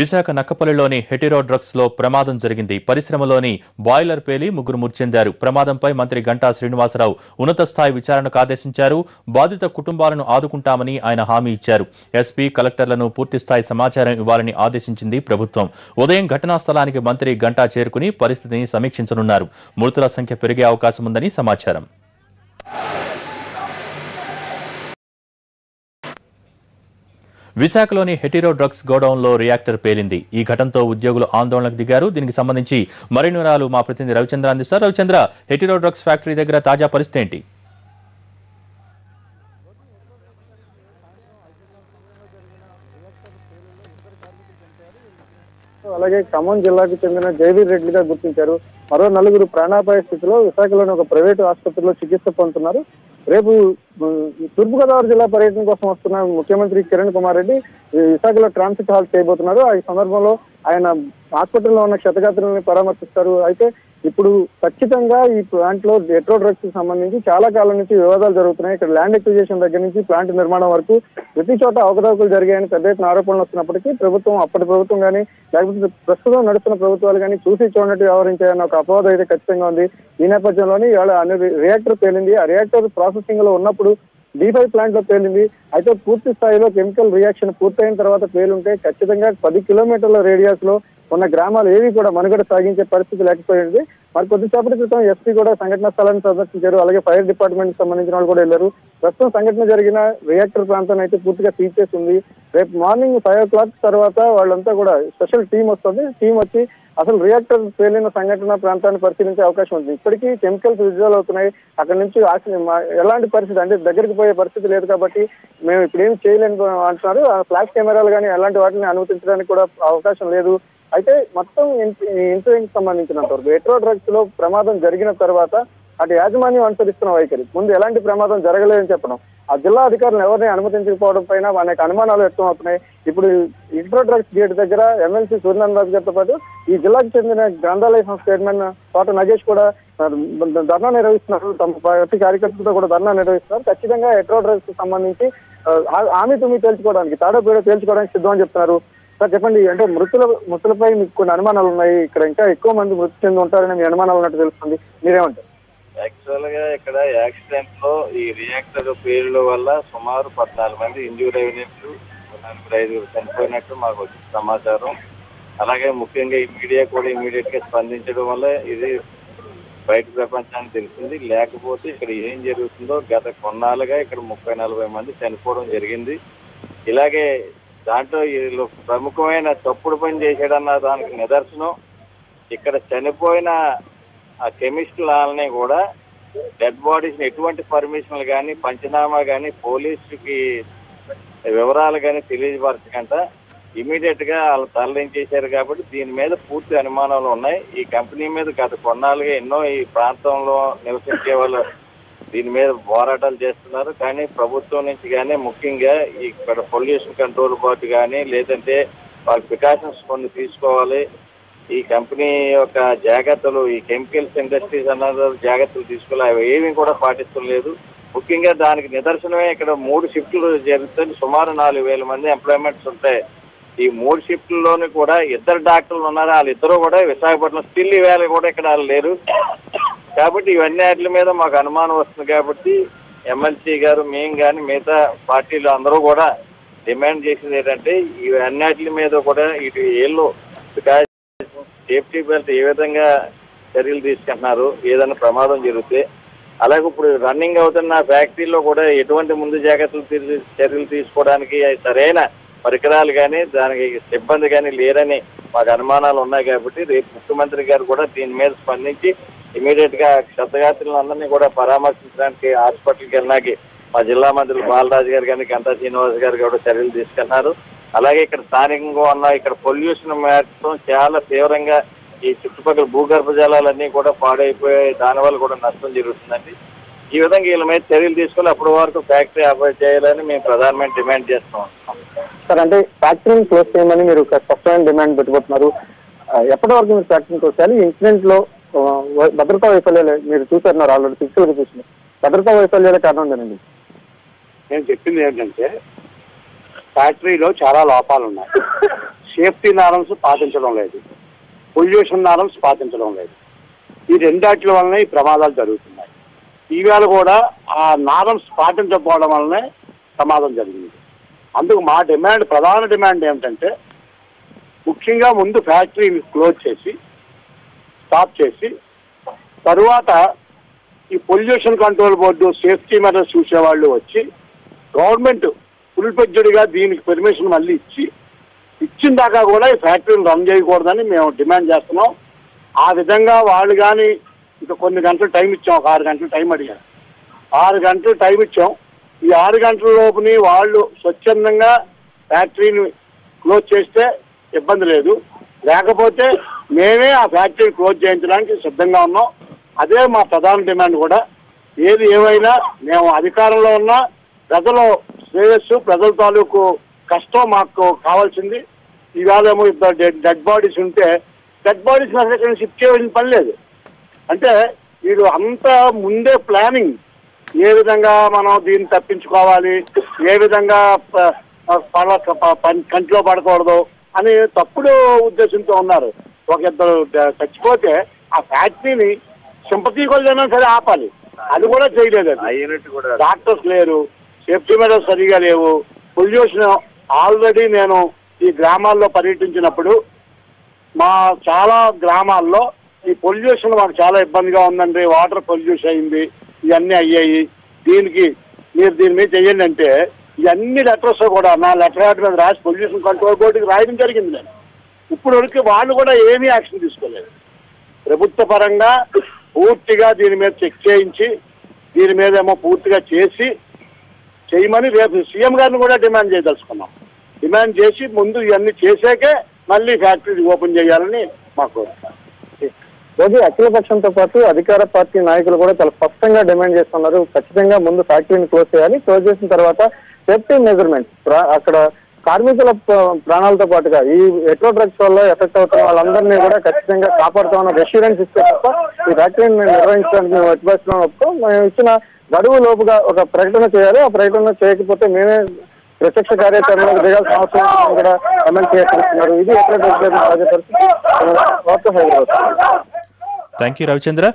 విశాఖ నక్కపల్లిలోని హెటిరో డ్రగ్స్లో ప్రమాదం జరిగింది. పరిశ్రమలోని బాయిలర్ పేలి ముగ్గురు మృతి చెందారు ప్రమాదంపై మంత్రి గంటా శ్రీనివాసరావు ఉన్నత స్థాయి విచారణకు ఆదేశించారు. బాధిత కుటుంబాలను ఆదుకుంటామని ఆయన హామీ ఇచ్చారు. ఎస్పీ కలెక్టర్లను పూర్తిస్థాయి సమాచారం ఇవ్వాలని ఆదేశించింది ప్రభుత్వం. ఉదయం ఘటనా స్థలానికి మంత్రి గంటా చేరుకుని పరిస్థితిని సమీక్షించనున్నారు. మృతుల సంఖ్య పెరిగే అవకాశం ఉందని సమాచారం. విశాఖలోని హెటిరో డ్రగ్స్ గోడౌన్లో రియాక్టర్ పేలింది. ఈ ఘటనతో ఉద్యోగులు ఆందోళనకు దిగారు. దీనికి సంబంధించి మరిన్ని వివరాలు మా ప్రతినిధి రవిచంద్ర అందిస్తారు. రవిచంద్ర హెటిరో డ్రగ్స్ ఫ్యాక్టరీ దగ్గర తాజా పరిస్థితి ఏంటి? అలాగే ఖమ్మం జిల్లాకు చెందిన జయవీర్ రెడ్డిగా గుర్తించారు. మరో నలుగురు ప్రాణాపాయ స్థితిలో విశాఖలోని ఒక ప్రైవేటు ఆసుపత్రిలో చికిత్స పొందుతున్నారు. రేపు తూర్పుగోదావరి జిల్లా పర్యటన కోసం వస్తున్న ముఖ్యమంత్రి కిరణ్ కుమార్ రెడ్డి విశాఖలో ట్రాన్సిట్ హాల్ చేయబోతున్నారు. ఈ సందర్భంలో ఆయన హాస్పిటల్లో ఉన్న క్షతగాత్రులను పరామర్శిస్తారు. అయితే ఇప్పుడు ఖచ్చితంగా ఈ ప్లాంట్లో డెట్రో డ్రగ్స్ సంబంధించి చాలా కాలం నుంచి వివాదాలు జరుగుతున్నాయి. ఇక్కడ ల్యాండ్ ఎక్విజిషన్ దగ్గర నుంచి ప్లాంట్ నిర్మాణం వరకు ప్రతి చోట అవకతవకలు జరిగాయని పెద్ద ఎత్తున ఆరోపణలు వస్తున్నప్పటికీ ప్రభుత్వం అప్పటి ప్రభుత్వం కానీ లేకపోతే ప్రస్తుతం నడుస్తున్న ప్రభుత్వాలు కానీ చూసి చూడనట్టు వ్యవహరించాయన్న ఒక అపవాదం అయితే ఖచ్చితంగా ఉంది. ఈ నేపథ్యంలోనే ఇవాళ అన్ని రియాక్టర్ పేలింది. ఆ రియాక్టర్ ప్రాసెసింగ్లో ఉన్నప్పుడు డి ప్లాంట్లో పేలింది. అయితే పూర్తి స్థాయిలో కెమికల్ రియాక్షన్ పూర్తయిన తర్వాత పేలుంటే ఖచ్చితంగా పది కిలోమీటర్ల రేడియస్లో ఉన్న గ్రామాలు ఏవి కూడా మనుగడ సాగించే పరిస్థితి లేకపోయింది మరి కొద్దిసేపటి క్రితం ఎస్పీ కూడా సంఘటన స్థలాన్ని సందర్శించారు. అలాగే ఫైర్ డిపార్ట్మెంట్ సంబంధించిన వాళ్ళు కూడా వెళ్ళారు. ప్రస్తుతం సంఘటన జరిగిన రియాక్టర్ ప్రాంతాన్ని అయితే పూర్తిగా సీజ్ ఉంది. రేపు మార్నింగ్ ఫైవ్ ఓ క్లాక్ తర్వాత వాళ్ళంతా కూడా స్పెషల్ టీం వస్తుంది. టీం వచ్చి అసలు రియాక్టర్ పేలిన సంఘటన ప్రాంతాన్ని పరిశీలించే అవకాశం ఉంది. ఇప్పటికీ కెమికల్స్ విజువల్ అవుతున్నాయి. అక్కడ నుంచి ఎలాంటి పరిస్థితి? అంటే దగ్గరికి పోయే పరిస్థితి లేదు కాబట్టి మేము ఇప్పుడు ఏం చేయలేము అంటున్నారు. ఆ ఫ్లాష్ కెమెరాలు కానీ అలాంటి వాటిని అనుమతించడానికి కూడా అవకాశం లేదు. అయితే మొత్తం ఇన్సూరెన్స్ సంబంధించినంత వరకు ఎట్రో డ్రగ్స్లో ప్రమాదం జరిగిన తర్వాత అటు యాజమాన్యం అనుసరిస్తున్న వైఖరి. ముందు ఎలాంటి ప్రమాదం జరగలేదని చెప్పడం ఆ జిల్లా అధికారులను ఎవరిని అనుమతించకపోవడం పైన అనేక అనుమానాలు వ్యక్తం అవుతున్నాయి. ఇప్పుడు ఇంట్రో డ్రగ్స్ గేట్ దగ్గర ఎమ్మెల్సీ సూర్యనారాయణ రాజు గారితో పాటు ఈ జిల్లాకు చెందిన గ్రంథాలయ సంస్థ చైర్మన్ తోట నగేష్ కూడా ధర్నా నిర్వహిస్తున్నారు. తమ పార్టీ కార్యకర్తలతో కూడా ధర్నా నిర్వహిస్తున్నారు. ఖచ్చితంగా ఎట్రో డ్రగ్స్కి సంబంధించి ఆమె తుమ్మి తేల్చుకోవడానికి తాడో పేడో తేల్చుకోవడానికి సిద్ధం అని చెప్తున్నారు. సార్ చెప్పండి అంటే మృతుల మృతులపై మీకు కొన్ని అనుమానాలు ఉన్నాయి. ఇక్కడ ఇంకా ఎక్కువ మంది మృతి చెంది ఉంటారని మీ అనుమానాలు ఉన్నట్టు తెలుస్తుంది. మీరేమంటారు? యాక్చువల్గా ఇక్కడ యాక్సిడెంట్లో ఈ రియాక్టర్ పేరుల వల్ల సుమారు పద్నాలుగు మంది ఇంజూర్ అయినట్టు నలుగురు ఐదుగురు చనిపోయినట్టు మాకు వచ్చిన సమాచారం. అలాగే ముఖ్యంగా ఈ మీడియా కూడా ఇమీడియట్గా స్పందించడం వల్ల ఇది బయట ప్రపంచానికి తెలిసింది. లేకపోతే ఇక్కడ ఏం జరుగుతుందో గత కొన్నాళ్ళుగా ఇక్కడ ముప్పై నలభై మంది చనిపోవడం జరిగింది. ఇలాగే దాంట్లో వీళ్ళు ప్రముఖమైన తప్పుడు పని చేశాడన్న దానికి నిదర్శనం. ఇక్కడ చనిపోయిన ఆ కెమిస్టులని కూడా డెడ్ బాడీస్ ఎటువంటి పర్మిషన్లు కానీ పంచనామా కానీ పోలీసుకి వివరాలు కానీ తెలియపరచకుండా ఇమీడియట్గా వాళ్ళు తరలించేశారు కాబట్టి దీని మీద పూర్తి అనుమానాలు ఉన్నాయి. ఈ కంపెనీ మీద గత కొన్నాళ్ళుగా ఎన్నో ఈ ప్రాంతంలో నివసించే వాళ్ళు దీని మీద పోరాటాలు చేస్తున్నారు. కానీ ప్రభుత్వం నుంచి కానీ ముఖ్యంగా ఇక్కడ పొల్యూషన్ కంట్రోల్ బోర్డు కానీ లేదంటే వాళ్ళు ప్రికాషన్స్ కొన్ని తీసుకోవాలి. ఈ కంపెనీ యొక్క జాగ్రత్తలు ఈ కెమికల్స్ ఇండస్ట్రీస్ అన్నది జాగ్రత్తలు తీసుకోవాలి. అవి ఏమీ కూడా పాటిస్తలేదు ముఖ్యంగా దానికి నిదర్శనమే ఇక్కడ మూడు షిఫ్ట్లు జరుగుతుంది సుమారు నాలుగు వేల మంది ఎంప్లాయ్మెంట్స్ ఉంటాయి. ఈ మూడు షిఫ్ట్లలోని కూడా ఇద్దరు డాక్టర్లు ఉన్నారు. వాళ్ళిద్దరూ కూడా విశాఖపట్నం స్టిల్ ఈవేళ కూడా ఇక్కడ వాళ్ళు లేరు. కాబట్టి ఇవన్నీ వాటి మీద మాకు అనుమానం వస్తుంది కాబట్టి ఎమ్మెల్సీ గారు మేము కానీ మిగతా పార్టీలు అందరూ కూడా డిమాండ్ చేసింది ఏంటంటే ఇవన్నిటి మీద కూడా ఇటు ఏళ్ళు సేఫ్టీ బెల్ట్ ఏ విధంగా చర్యలు తీసుకుంటున్నారు ఏదైనా ప్రమాదం జరిగితే. అలాగే ఇప్పుడు రన్నింగ్ అవుతున్న ఫ్యాక్టరీలో కూడా ఎటువంటి ముందు జాగ్రత్తలు చర్యలు తీసుకోవడానికి సరైన పరికరాలు కానీ దానికి సిబ్బంది కానీ లేరని మాకు అనుమానాలు ఉన్నాయి కాబట్టి రేపు ముఖ్యమంత్రి గారు కూడా దీని మీద స్పందించి ఇమీడియట్గా క్షతగాత్రులందరినీ కూడా పరామర్శించడానికి హాస్పిటల్కి వెళ్ళడానికి మా జిల్లా మంత్రులు బాలరాజు గారు కానీ గంటా శ్రీనివాస్ గారు కూడా చర్యలు తీసుకున్నారు. అలాగే ఇక్కడ స్థానికంగా ఉన్న ఇక్కడ పొల్యూషన్ మాత్రం చాలా తీవ్రంగా ఈ చుట్టుపక్కల భూగర్భ జలాలన్నీ కూడా పాడైపోయాయి దానివల్ల కూడా నష్టం జరుగుతుందండి. ఈ విధంగా వీళ్ళ మీద చర్యలు తీసుకొని అప్పటి వరకు ఫ్యాక్టరీ ఆపరేట్ చేయాలని మేము ప్రధానమైన డిమాండ్ చేస్తున్నాం. సార్ అంటే ఫ్యాక్టరీని క్లోజ్ చేయమని మీరు ఒక స్పష్టమైన డిమాండ్ పెట్టుకుంటున్నారు ఎప్పటి వరకు మీరు ఫ్యాక్టరీని క్లోజ్ చేయాలి? ఇన్సిడెంట్లో భద్రతా వైఫల్యాలు మీరు చూసారు ఆల్రెడీ పిక్చర్ చూసిన భద్రతా వైఫల్యాల కారణం ఉందండి నేను చెప్పింది ఏంటంటే ఫ్యాక్టరీలో చాలా లోపాలు ఉన్నాయి. సేఫ్టీ నారమ్స్ పాటించడం లేదు. పొల్యూషన్ నారమ్స్ పాటించడం లేదు. ఈ రెండాట్ల వలన ఈ ప్రమాదాలు జరుగుతున్నాయి. ఈవేళ కూడా ఆ నారమ్స్ పాటించకపోవడం వల్లనే ప్రమాదం జరిగింది. అందుకు మా డిమాండ్ ప్రధాన డిమాండ్ ఏమిటంటే ముఖ్యంగా ముందు ఫ్యాక్టరీని క్లోజ్ చేసి స్టాప్ చేసి తరువాత ఈ pollution control board safety measures చూసేవాళ్ళు వచ్చి గవర్నమెంట్ ఫుల్ దీనికి పర్మిషన్ మళ్ళీ ఇచ్చి ఇచ్చిన దాకా కూడా ఈ ఫ్యాక్టరీని రన్ చేయకూడదని మేము డిమాండ్ చేస్తున్నాం. ఆ విధంగా వాళ్ళు కానీ ఇంకా కొన్ని గంటలు టైం ఇచ్చాం ఒక ఆరు గంటలు టైం అడిగారు. ఆరు గంటలు టైం ఇచ్చాం. ఈ ఆరు గంటల లోపుని వాళ్ళు స్వచ్ఛందంగా ఫ్యాక్టరీని క్లోజ్ చేస్తే ఇబ్బంది లేదు. లేకపోతే మేమే ఆ ఫ్యాక్టరీని క్లోజ్ చేయించడానికి సిద్ధంగా ఉన్నాం. అదే మా ప్రధాన డిమాండ్ కూడా. ఏది ఏమైనా మేము అధికారంలో ఉన్నా ప్రజల శ్రేయస్సు ప్రజల తాలూకు కష్టం మాకు కావాల్సింది. ఈవేళ ఏమో ఇద్దరు డెడ్ బాడీస్ ఉంటే డెడ్ బాడీస్ అసలు ఇక్కడ షిఫ్ట్ చేయవలసిన పని లేదు. అంటే వీడు అంత ముందే ప్లానింగ్ ఏ విధంగా మనం దీన్ని తప్పించుకోవాలి? ఏ విధంగా కంటిలో పడకూడదు అని తప్పుడు ఉద్దేశంతో ఉన్నారు. ఒక ఇద్దరు చచ్చిపోతే ఆ ఫ్యాక్టరీని సింపతి కొలైనా సరే ఆపాలి. అది కూడా చేయలేదు డాక్టర్స్ లేరు సేఫ్టీ మెజర్స్ సరిగా లేవు. పొల్యూషన్ ఆల్రెడీ నేను ఈ గ్రామాల్లో పర్యటించినప్పుడు మా చాలా గ్రామాల్లో ఈ పొల్యూషన్ మాకు చాలా ఇబ్బందిగా ఉందండి. వాటర్ పొల్యూషన్ అయింది. ఇవన్నీ అయ్యాయి. దీనికి మీరు దీని మీద చెయ్యండి అంటే ఇవన్నీ లెటర్స్ కూడా నా లెటర్ యాడ్ మీద రాసి పొల్యూషన్ కంట్రోల్ బోర్డుకి రాయడం జరిగింది నేను. ఇప్పుడు వరకు వాళ్ళు కూడా ఏమీ యాక్షన్ తీసుకోలేదు. ప్రభుత్వ పరంగా పూర్తిగా దీని మీద చెక్ చేయించి దీని మీద ఏమో పూర్తిగా చేసి చేయమని రేపు సీఎం గారిని కూడా డిమాండ్ చేయదలుచుకున్నాం. డిమాండ్ చేసి ముందు ఇవన్నీ చేసాకే మళ్ళీ ఫ్యాక్టరీ ఓపెన్ చేయాలని మాకు అఖిలపక్షంతో పాటు అధికార పార్టీ నాయకులు కూడా చాలా స్పష్టంగా డిమాండ్ చేస్తున్నారు. ఖచ్చితంగా ముందు ఫ్యాక్టరీని క్లోజ్ చేయాలి. క్లోజ్ చేసిన తర్వాత సేఫ్టీ మెజర్మెంట్స్ అక్కడ కార్మికుల ప్రాణాలతో పాటుగా ఈ ఎట్రో డ్రగ్స్ వల్ల ఎఫెక్ట్ అవుతున్న వాళ్ళందరినీ కూడా ఖచ్చితంగా కాపాడుతామన్న రెస్యూరెన్స్ ఇస్తే తప్ప ఈ ఫ్యాక్టరీని మేము నిర్వహించడానికి మేము ఎట్టుబడుతున్నాం ఒప్పుకో మేము ఇచ్చిన గడువు లోపుగా ఒక ప్రకటన చేయాలి. ఆ ప్రకటన చేయకపోతే మేమే ప్రత్యక్ష కార్యాచరణకు దిగాల్సిన అవసరం కూడా కమెంట్ చేస్తున్నారు ఇది ఎట్లా డ్రగ్స్ పరిస్థితి. వార్త హైదరాబాద్. Thank you Ravichandra